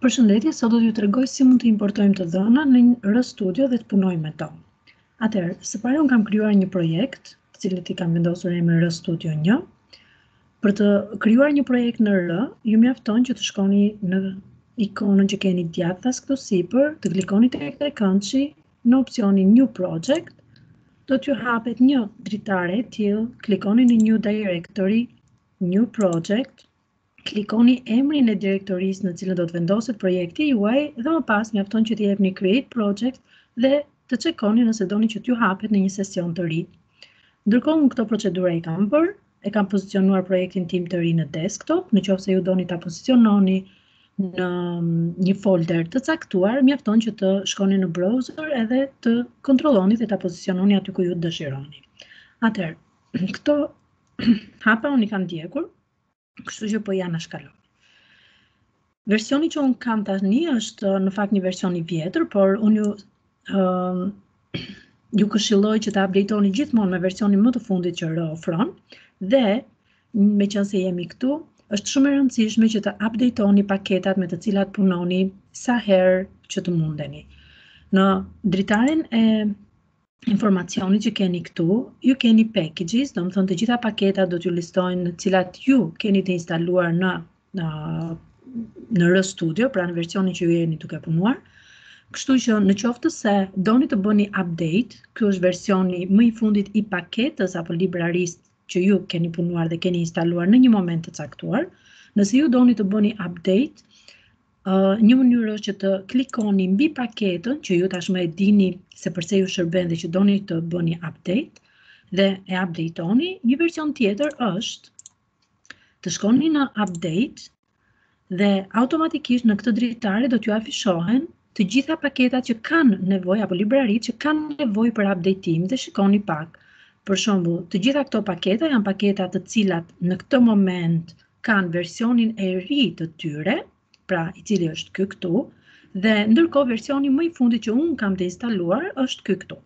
Përshëndetje, sot do t'ju tregoj si mund të importojmë të dhëna në R Studio dhe të punojmë me to. Atëherë, së pari unë kam krijuar një projekt, të cilit i kam vendosur emrin R Studio 1. Për të krijuar një projekt në R, ju mjafton që të shkoni në ikonën që keni djathtas këtu sipër, të klikoni tek trekëndëshi Në opsionin New Project, do t'ju hapet një dritare e tillë, klikoni në New Directory, New Project, klikoni emrin e direktorisë në të cilën do të vendoset projekti juaj dhe më pas mjafton që të jepni Create Project dhe të çekoni nëse doni që t'ju hapet në një sesion të ri. Ndërkohë unë këto procedura i kam bërë, e kam pozicionuar projektin tim të ri në desktop, në qoftë se ju doni ta poziciononi në një folder të caktuar, mjafton që të shkoni në browser edhe të kontrolloni dhe ta poziciononi aty ku ju dëshironi. Atëherë, këto hapa unë i kam ndjekur, kështu që po i anashkaloj. Versioni që unë kam tani është në fakt një version i vjetër, por unë ju uh, ju këshilloj që ta updateoni gjithmonë me versionin më të fundit që R ofron dhe meqenëse jemi këtu, është shumë e rëndësishme që të updateoni paketat me të cilat punoni sa herë që të mundeni. Në dritaren e informacionit që keni këtu, ju keni packages, domethënë të gjitha paketat do t'ju listohen të cilat ju keni të instaluar në, në, në R Studio, pra në versionin që ju jeni duke punuar. Kështu që në qoftë se doni të bëni update, ky është versioni më i fundit i paketës apo librarisë që ju keni punuar dhe keni instaluar në një moment të caktuar, nëse ju doni të bëni update, një mënyrë është që të klikoni mbi paketën që ju tashmë e dini se përse ju shërben dhe që doni të bëni update dhe e updateoni. Një version tjetër është të shkoni në update dhe automatikisht në këtë dritare do t'ju afishohen të gjitha paketat që kanë nevojë apo libraritë që kanë nevojë për updateim dhe shikoni pak. Për shembull, të gjitha këto paketa janë paketa të cilat në këtë moment kanë versionin e ri të tyre, pra i cili është ky këtu, dhe ndërkohë versioni më i fundit që unë kam të instaluar është ky këtu.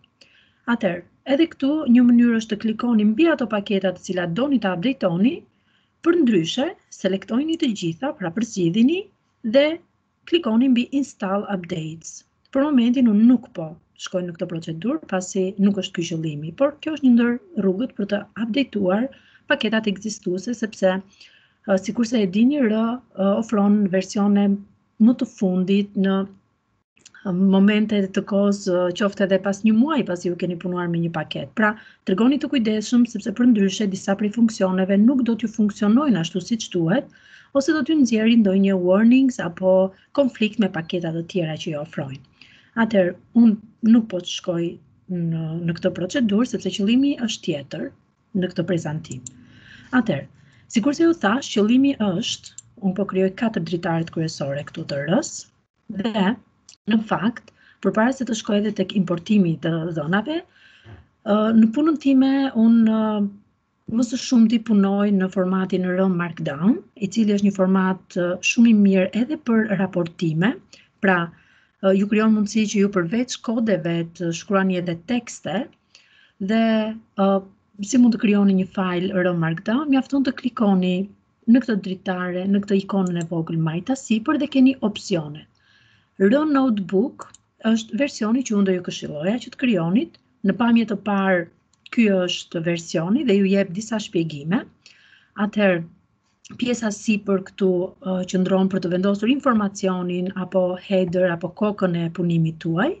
Atëherë, edhe këtu një mënyrë është të klikoni mbi ato paketa të cilat doni të updateoni, përndryshe, selektojini të gjitha, pra përzgjidhini dhe Klikoni mbi Install Updates. Për momentin unë nuk po shkoj në këtë procedurë, pasi nuk është ky qëllimi, por kjo është një ndër rrugët për të updateuar paketat ekzistuese, sepse sikurse e dini R ofron versione më të fundit në momente të kohës qoftë edhe pas një muaj pasi ju keni punuar me një paket. Pra, tregohuni të kujdesshëm sepse përndryshe disa prej funksioneve nuk do t'ju funksionojnë ashtu siç duhet, ose do t'ju nxjerrin ndonjë warnings apo konflikt me paketa të tjera që ju ofrojnë. Atëherë, unë nuk po shkoj në, në këtë procedurë, sepse qëllimi është tjetër në këtë prezantim. Atëherë, sikurse ju thashë, qëllimi është, unë po krijoj katër dritarët kryesore këtu të R-së, dhe në fakt, përpara se të shkoj edhe tek importimi i të dhënave, në punën time, unë Më së shumti punoj në formatin R markdown, i cili është një format shumë i mirë edhe për raportime, pra ju krijon mundësi që ju përveç kodeve të shkruani edhe tekste dhe si mund të krijoni një fajl R markdown, mjafton të klikoni në këtë dritare, në këtë ikonën e vogël majtas sipër dhe keni opsione. R notebook është versioni që unë do ju këshilloja që të krijonit. Në pamje të parë, ky është versioni dhe ju jep disa shpjegime. Atëherë, pjesa sipër këtu uh, qëndron për të vendosur informacionin apo header apo kokën e punimit tuaj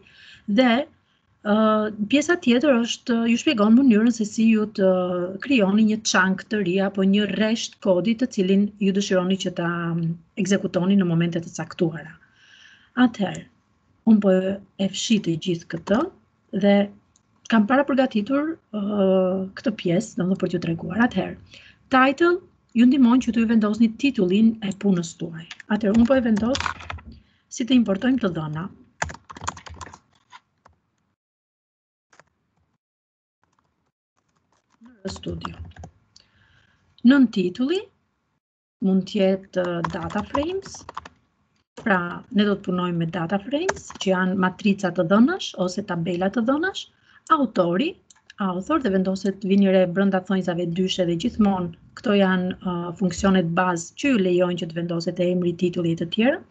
dhe uh, pjesa tjetër është ju shpjegon mënyrën se si ju të krijoni një chunk të ri apo një rresht kodi të cilin ju dëshironi që ta ekzekutoni në momente të caktuara. Atëherë, unë po e fshij të gjithë këtë dhe kam parapërgatitur uh, këtë pjesë, domethënë për t'ju treguar. Atëherë, title ju ndihmon që të ju vendosni titullin e punës tuaj. Atëherë unë po e vendos si të importojmë të dhëna. Në studio. Nëntitulli mund të jetë data frames. Pra, ne do të punojmë me data frames, që janë matrica të dhënash ose tabela të dhënash, autori, author dhe vendoset vini re brenda thonjzave dyshe dhe gjithmonë këto janë uh, funksionet bazë që ju lejojnë që të vendoset emri, titulli e të tjera.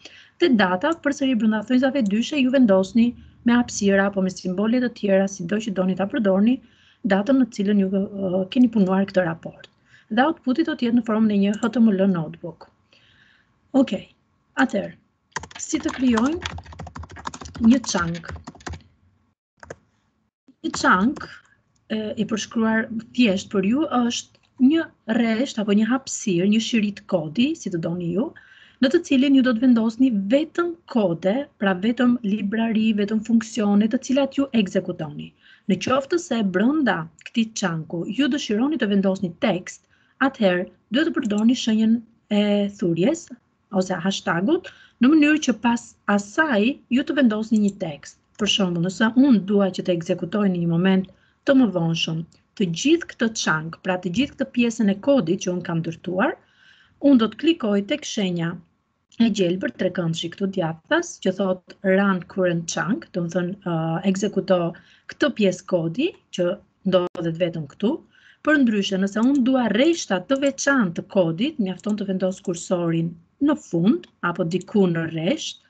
Dhe data përsëri brenda thonjzave dyshe ju vendosni me hapësira apo me simbole të tjera, sido që doni ta përdorni, datën në cilën ju uh, keni punuar këtë raport. Dhe outputi do të jetë në formën e një HTML notebook. Ok, atëherë, si të krijojmë një chunk. Një chunk i përshkruar thjesht për ju është një rresht apo një hapësirë, një shirit kodi, si të doni ju, në të cilin ju do të vendosni vetëm kode, pra vetëm librari, vetëm funksione të cilat ju ekzekutoni. Në qoftë se brenda këtij chunk-u ju dëshironi të vendosni tekst, atëherë duhet të përdorni shenjën e thurjes ose hashtagut në mënyrë që pas asaj ju të vendosni një tekst. Për shembull, nëse unë dua që të ekzekutoj në një moment të mëvonshëm të gjithë këtë chunk, pra të gjithë këtë pjesën e kodit që unë kam ndërtuar, unë do të klikoj tek shenja e gjelbër trekëndëshi këtu djathtas që thotë run current chunk, domethënë uh, ekzekuto këtë pjesë kodi që ndodhet vetëm këtu. Përndryshe, nëse unë dua rreshta të veçantë të kodit, mjafton të vendos kursorin në fund apo diku në rresht,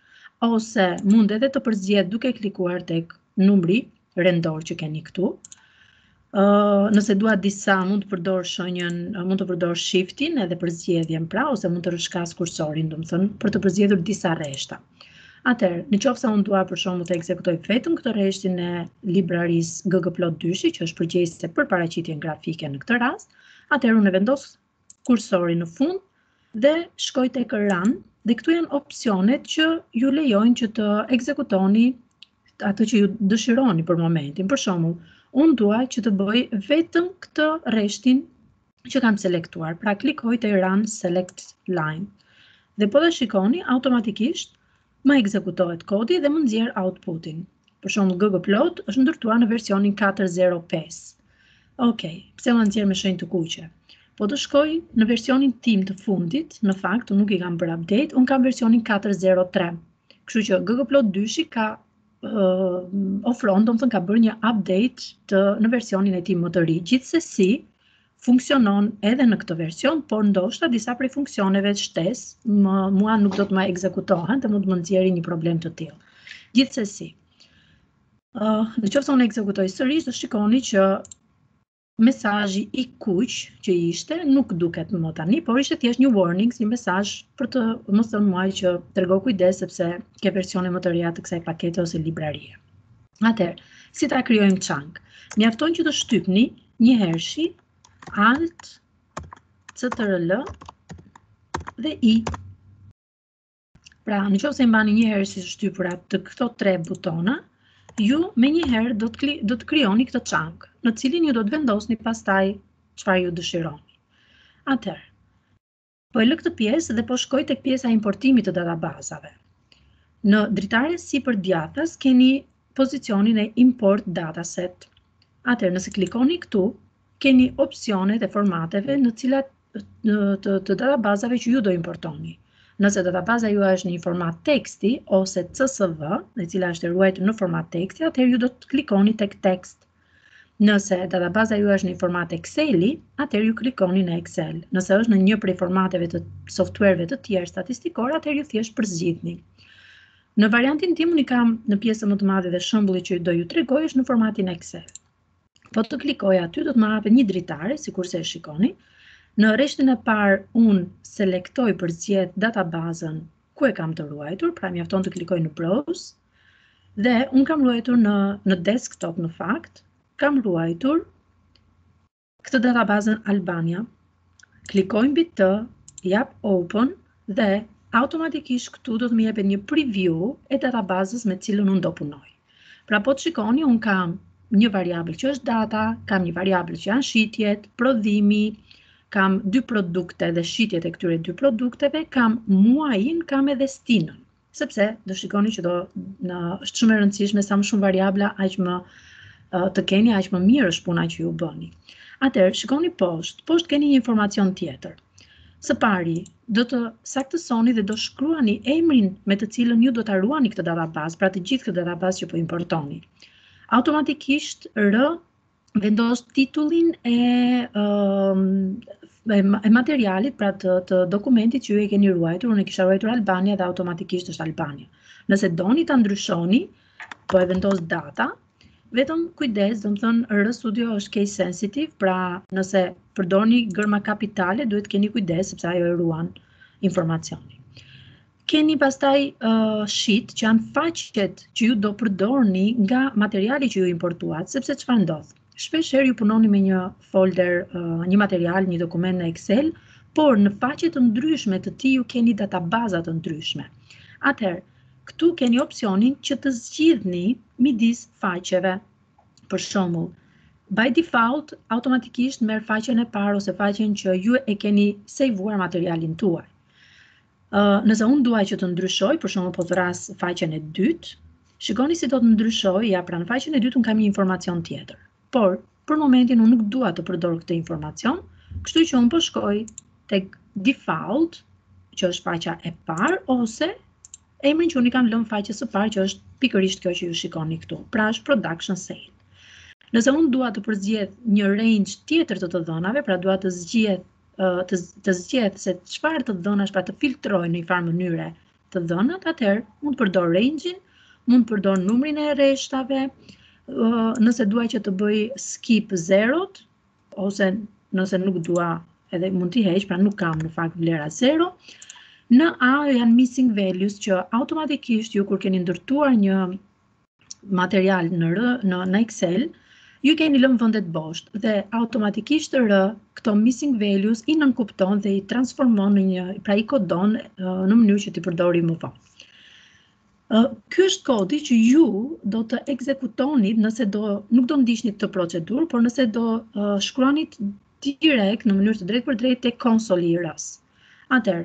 ose mund edhe të përzgjedh duke klikuar tek numri rendor që keni këtu. Nëse dua disa, mund të përdor shenjën, mund të përdor shiftin edhe përzgjedhjen pra, ose mund të rrëshqas kursorin, domethënë, për të përzgjedhur disa rreshta. Atëherë, në qoftë se unë dua për shembull të ekzekutoj vetëm këtë rreshtin e librarisë GGPlot 2-shi, që është përgjegjëse për paraqitjen grafike në këtë rast, atëherë unë e vendos kursorin në fund dhe shkoj tek run dhe këto janë opsionet që ju lejojnë që të ekzekutoni atë që ju dëshironi për momentin. Për shembull, unë dua që të bëj vetëm këtë rreshtin që kam selektuar. Pra klikoj te run select line. Dhe po të shikoni automatikisht Më ekzekutohet kodi dhe më nxjerr output-in. Për shembull ggplot është ndërtuar në versionin katër zero pesë. Okej, pse ma nxjerr me shenjë të kuqe? Po të shkoj në versionin tim të fundit, në fakt nuk i kam bërë update, unë kam versionin katër zero tre. Kështu që ggplot dyshi ka ofron, domethënë ka bërë një update të në versionin e tij më të ri. Gjithsesi, funksionon edhe në këtë version, por ndoshta disa prej funksioneve shtesë më mua nuk do të më ekzekutohen dhe mund të më nxjerrin një problem të tillë. Gjithsesi, ë uh, në qoftë se unë e ekzekutoj sërish, do shikoni që mesazhi i kuq që ishte nuk duket më tani, por ishte thjesht një warning, një mesazh për të më thënë mua që trego kujdes sepse ke versione më të reja të kësaj pakete ose librarie. Atëherë, si ta krijojmë chunk? Mjafton që të shtypni Njëherësh, alt, ctrl dhe i. Pra, në qoftë se i mbani njëherësh i shtypura të këto tre butona, ju menjëherë do të, do të krijoni këtë chunk, në të cilin ju do të vendosni pastaj çfarë ju dëshironi. Atëherë, Po e lë këtë pjesë dhe po shkoj tek pjesa e importimit të databazave. Në dritare sipër djathtas keni opsionin e import dataset. Atëherë, nëse klikoni këtu, keni opsionet e formateve në cilat të, të databazave që ju do importoni. Nëse databaza juaj është në format teksti ose CSV, e cila është e ruajtur në format teksti, atëherë ju do të klikoni tek tekst Nëse databaza juaj është në një format Excel-i, atëherë ju klikoni në Excel. Nëse është në një prej formateve të software-ve të tjerë statistikorë, atëherë ju thjesht përzgjidhni. Në variantin tim unë i kam në pjesën më të madhe dhe shembulli që do ju tregoj është në formatin Excel. Po të klikoj aty do të më hapet një dritare, sikurse e shikoni. Në rreshtin e parë unë selektoj, përzgjedh databazën ku e kam të ruajtur, pra mjafton të klikoj në browse Dhe unë kam ruajtur në, në desktop në fakt, kam ruajtur këtë databazën Albania. Klikoj mbi të, jap open dhe automatikisht këtu do të më jepet një preview e databazës me të cilën unë do punoj. Pra po të shikoni, unë kam një variabël që është data, kam një variabël që janë shitjet, prodhimi, kam dy produkte dhe shitjet e këtyre dy produkteve, kam muajin, kam edhe stinën. Sepse do shikoni që domethënë është shumë e rëndësishme sa më shumë variabla aq më të keni aq më mirë është puna që ju bëni. Atëherë shikoni poshtë, poshtë keni një informacion tjetër. Së pari, do të saktësoni dhe do shkruani emrin me të cilën ju do ta ruani këtë databazë, pra të gjithë këtë databazë që po importoni. Automatikisht R vendos titullin e e materialit, pra të, të dokumentit që ju e keni ruajtur, unë e kisha ruajtur Albania dhe automatikisht është Albania. Nëse doni ta ndryshoni, po e vendos data, vetëm kujdes, domethënë R Studio është case sensitive, pra nëse përdorni gërma kapitale, duhet të keni kujdes sepse ajo e ruan informacionin. Keni pastaj uh, sheet që janë faqet që ju do përdorni nga materiali që ju importuat, sepse çfarë ndodh? Shpeshherë ju punoni me një folder, uh, një material, një dokument në Excel, por në faqe të ndryshme të tij ju keni databaza të ndryshme. Atëherë, këtu keni opsionin që të zgjidhni midis faqeve. Për shembull, by default automatikisht merr faqen e parë ose faqen që ju e keni sejvuar materialin tuaj. Nëse unë dua që të ndryshoj, për shembull po thërras faqen e dytë, shikoni si do të ndryshojë, ja pra në faqen e dytë unë kam një informacion tjetër. Por, për momentin unë nuk dua të përdor këtë informacion, kështu që unë po shkoj te default, që është faqja e parë, ose emrin që unë i kam lënë faqes së parë, që është pikërisht kjo që ju shikoni këtu, pra është production sale. Nëse unë dua të përzgjedh një range tjetër të të dhënave, pra dua të zgjedh të të zgjedh se çfarë të dhënash pra të filtroj në një farë mënyre të dhënat, atëherë mund të përdor range-in, mund të përdor numrin e rreshtave, nëse dua që të bëj skip zerot ose nëse nuk dua edhe mund t'i heq, pra nuk kam në fakt vlera zero. NA janë missing values që automatikisht ju kur keni ndërtuar një material në R, në, në Excel, ju keni lënë vendet bosh dhe automatikisht R këto missing values i nënkupton dhe i transformon në NA, pra i kodon në mënyrë që t'i përdorë më vonë. Ky është kodi që ju do të ekzekutonit nëse do nuk do ndiqnit këtë procedurë, por nëse do uh, shkruanit direkt në mënyrë të drejtpërdrejtë tek konsoli i R-së. Atëherë,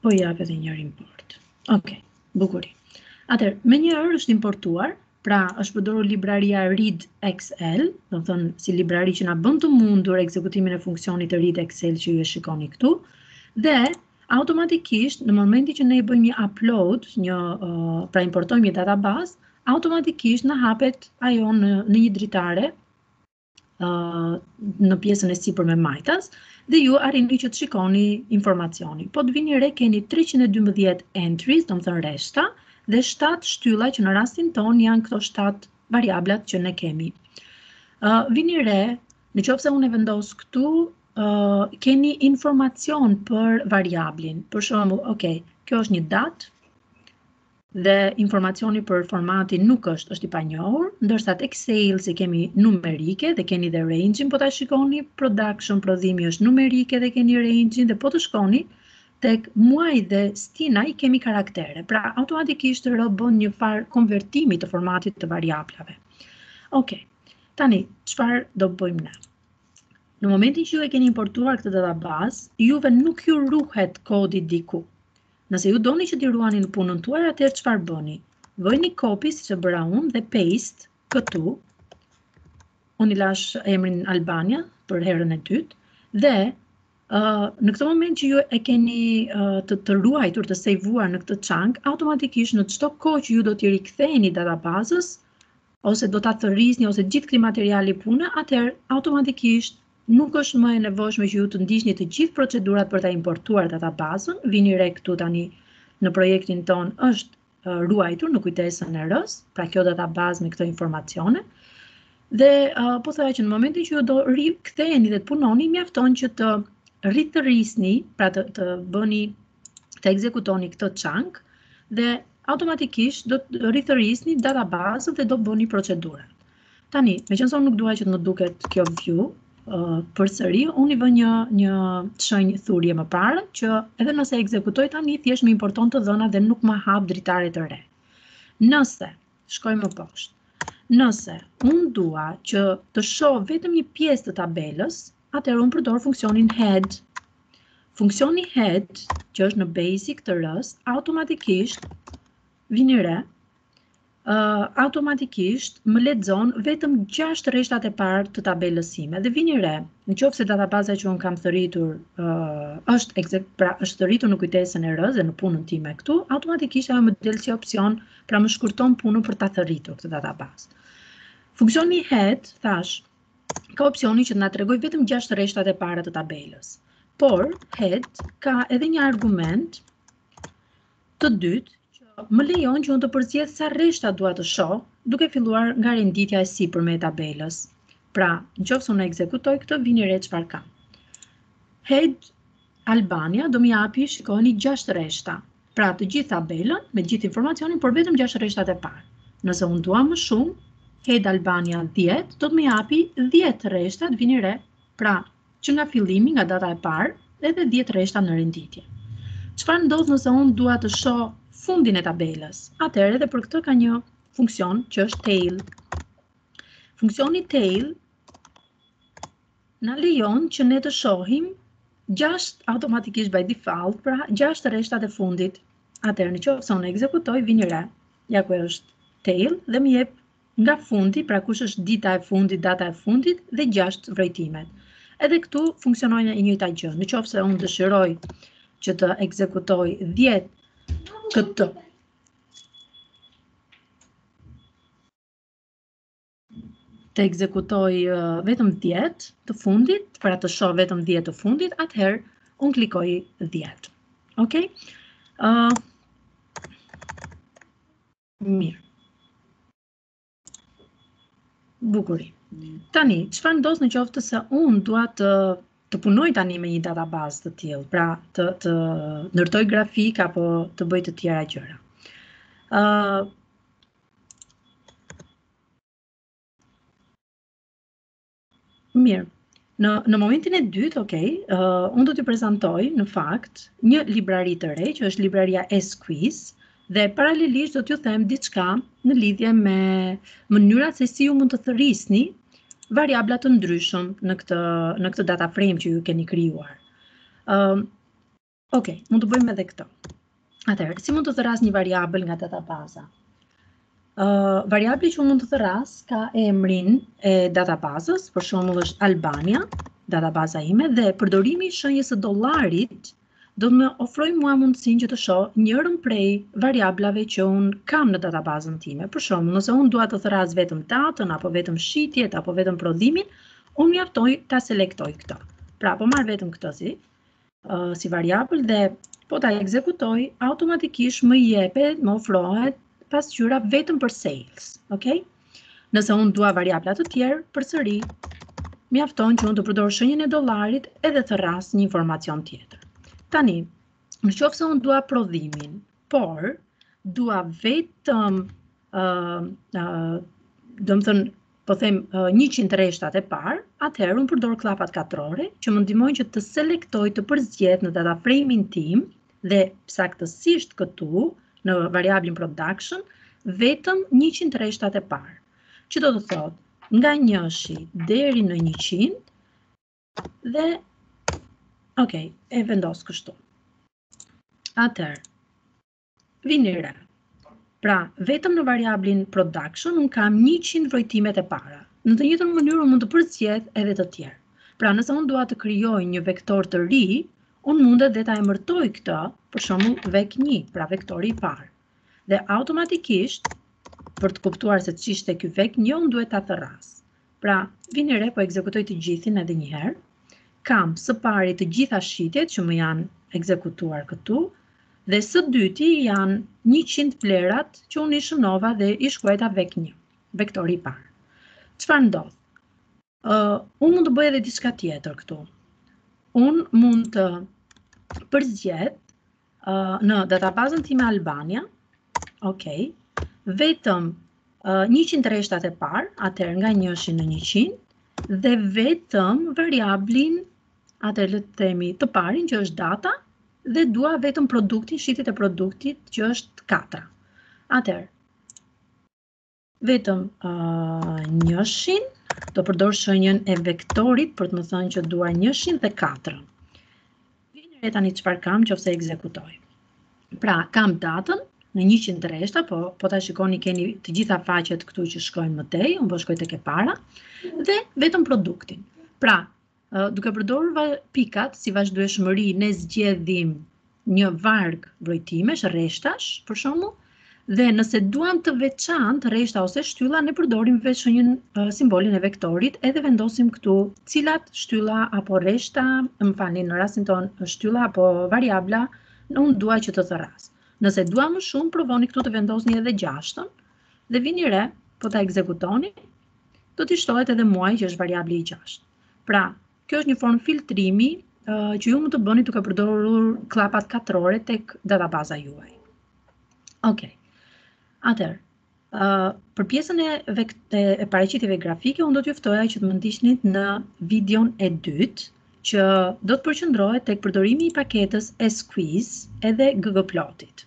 Po i jap edhe njëherë import. Ok, bukuri. Atëherë, menjëherë është importuar, pra është përdorur libraria read XL, domethënë si librari që na bën të mundur ekzekutimin e funksionit të read XL që ju e shikoni këtu, dhe automatikisht në momentin që ne i bëjmë një upload, një, uh, pra importojmë një databazë, automatikisht na hapet ajo në, në një dritare, në pjesën e sipërme majtas dhe ju arrini që të shikoni informacionin. Po të vini re keni 312 entries, domethënë rreshta, dhe 7 shtylla që në rastin tonë janë këto 7 variablat që ne kemi. Vini re, në qoftë se unë e vendos këtu, keni informacion për variablin. Për shembull, ok, kjo është një datë, dhe informacioni për formatin nuk është, është i panjohur, ndërsa tek sales e kemi numerike dhe keni dhe range-in po ta shikoni, production prodhimi është numerike dhe keni range-in dhe po të shkoni tek muaji dhe stina i kemi karaktere. Pra automatikisht R bën njëfarë konvertimi të formatit të variablave. Ok, tani, çfarë do bëjmë ne? Në momentin që ju e keni importuar këtë databazë, juve nuk ju ruhet kodi diku. Nëse ju doni që t'i ruani në punën tuaj, atëherë çfarë bëni? Bëni copy siç e bëra unë dhe paste këtu. Unë i lashë emrin Albania për herën e dytë dhe në këtë moment që ju e keni të të ruajtur, të sejvuar në këtë chunk, automatikisht në çdo kohë që ju do t'i riktheheni databazës ose do ta thërrisni ose gjithë këtij materiali pune, atëherë automatikisht Nuk është më e nevojshme që ju të ndiqni të gjithë procedurat për ta importuar databazën, vini re këtu tani në projektin tonë është ruajtur në kujtesën e R-së, pra kjo databazë me këto informacione. Dhe po thoja që në momentin që ju do riktheheni dhe të punoni, mjafton që të rithërrisni, pra të, të bëni të ekzekutoni këtë chunk dhe automatikisht do të rithërrisni databazën dhe do bëni procedurat. Tani, meqenëse unë nuk dua që të më duket kjo view, uh, përsëri, unë i vë një, një shenjë thurje përpara, që edhe nëse ekzekutoj tani, thjesht më importon të dhëna dhe nuk më hap dritare të re. Nëse, shkoj më poshtë, Nëse unë dua që të shoh vetëm një pjesë të tabelës, atëherë unë përdor funksionin head Funksioni head, që është në basic të R-së, automatikisht, vini re, uh, automatikisht më lexon vetëm 6 rreshtat e parë të tabelës sime. Dhe vini re, në qoftë se databaza që unë kam thërritur uh, është, exec, pra, është thërritur në kujtesën e R-së dhe në punën time këtu, automatikisht ajo më del si opsion, pra më shkurton punën për ta thërritur këtë databazë. Funksioni head, thashë, ka opsionin që të na tregojë vetëm 6 rreshtat e para të tabelës. Por, head ka edhe një argument të dytë që më lejon që unë të përzgjedh sa rreshta dua të shoh, duke filluar nga renditja e sipërme e tabelës. Pra, nëse unë ekzekutoj këtë, vini re çfarë ka. Head Albania do më japë, shikoni 6 rreshta. Pra të gjithë tabelën me gjithë informacionin, por vetëm 6 rreshtat e parë. Nëse unë dua më shumë, Head Albania 10, do të më japë 10 rreshtat vini re. Pra, që nga fillimi, nga data e parë, edhe 10 rreshta në renditje. Çfarë ndodh nëse unë dua të shoh fundin e tabelës? Atëherë edhe për këtë ka një funksion që është tail. Funksioni tail na lejon që ne të shohim gjashtë automatikisht by default, pra gjashtë rreshtat e fundit. Atëherë në qoftë se unë ekzekutoj vini re. Ja ku është tail dhe më jep nga fundi, pra kush është dita e fundit, data e fundit dhe gjashtë vrojtimet. Edhe këtu funksionon e njëjta gjë. Në qoftë se unë dëshiroj që të ekzekutoj 10 këtë të ekzekutoj vetëm 10 të fundit, pra të shoh vetëm 10 të fundit, atëherë unë klikoj 10. Ok? Uh, mrekulli. Tani, çfarë ndodh në qoftë se unë dua të të punoj tani me një databazë të tillë, pra të, të ndërtoj grafik apo të bëj të tjera gjëra. Uh, Mirë. Në në momentin e dytë, ok, uh, unë do t'ju prezantoj në fakt një librari të re që është libraria esquisse dhe paralelisht do t'ju them diçka në lidhje me mënyrat se si ju mund të thërrisni variabla të ndryshëm në këtë në këtë data frame që ju keni krijuar. Ëm uh, Ok, mund të bëjmë edhe këto. Atëherë, si mund të thërras një variabël nga data baza? Uh, variabli që unë mund të thërras ka emrin e data bazës, për shembull është Albania, data baza ime, dhe përdorimi i shenjës së dollarit do të më ofrojë mua mundësinë që të shoh njërin prej variablave që un kam në databazën time. Për shembull, nëse un dua të thërras vetëm datën apo vetëm shitjet apo vetëm prodhimin, un mjaftoj ta selektoj këtë. Pra, po marr vetëm këtë si si variabël dhe po ta ekzekutoj, automatikisht më jepet, më ofrohet pasqyra vetëm për sales, ok? Nëse unë dua variabla të tjerë, përsëri, mjafton që unë të përdor shenjën e dollarit edhe thërras një informacion tjetër. Tani, në qoftë se unë dua prodhimin, por, dua vetëm, uh, uh, domethënë, po them 100 rreshtat e parë, atëherë unë përdor kllapat katrore që më ndihmojnë që të selektoj, të përzgjedh në data frame-in tim dhe saktësisht këtu në variablin production vetëm 100 rreshtat e parë. Që do të thotë, nga njëshi deri në 100 dhe ok, e vendos kështu. Atëherë, Vini re. Pra, vetëm në variablin production unë kam 100 vrojtimet e para. Në të njëjtën mënyrë unë mund të përzgjedh edhe të tjerë. Pra, nëse unë dua të krijoj një vektor të ri, unë mundet dhe ta emërtoj këtë, për shembull vek një, pra vektori i parë. Dhe automatikisht, për të kuptuar se ç'ishte ky vek një, unë duhet ta thërras. Pra, vini re po ekzekutoj të gjithin edhe një herë. Kam së pari të gjitha shitjet që më janë ekzekutuar këtu dhe së dyti janë 100 vlerat që unë i shënova dhe i shkruajta vek një, vektori i parë. Çfarë ndodh? Ë, uh, unë mund të bëj edhe diçka tjetër këtu. Unë mund të përzgjedh në databazën time Albania, ok, vetëm 100 rreshtat e parë, atëherë nga njëshi në 100, dhe vetëm variablin, atëherë le të themi të parin që është data, dhe dua vetëm produktin, shitjet e produktit që është 4. Atëherë, vetëm uh, njëshin, do përdor shenjën e vektorit për të me thënë që dua njëshin dhe katërën. Vini re tani çfarë kam qoftë se ekzekutoj. Pra, kam datën në 100 rreshta, po, po ta shikoni keni të gjitha faqet këtu që shkojnë më tej, unë po shkoj tek e para, dhe vetëm produktin. Pra, Duke përdorur pikat si vazhdueshmëri, ne zgjedhim një varg vrojtimesh, rreshtash, për shembull, dhe nëse duam të veçantë, rreshta ose shtylla, ne përdorim c-në, shenjën, simbolin e vektorit, edhe vendosim këtu cilat shtylla apo rreshta, më falni në rastin tonë, shtylla apo variabla, unë dua që të thërras. Nëse dua më shumë, provoni këtu të vendosni edhe gjashtën, dhe vini re, po ta ekzekutoni, do t'i shtohet edhe muaji që është variabli i gjashtë. Pra, kjo është një formë filtrimi që ju mund të bëni duke përdorur kllapat katrore tek databaza juaj. Ok, atëherë, për pjesën e, e paraqitjeve grafike, unë do t'ju ftoja që të më ndiqnit në videon e dytë, që do të përqendrohet tek përdorimi i paketës esquisse edhe ggplot-it.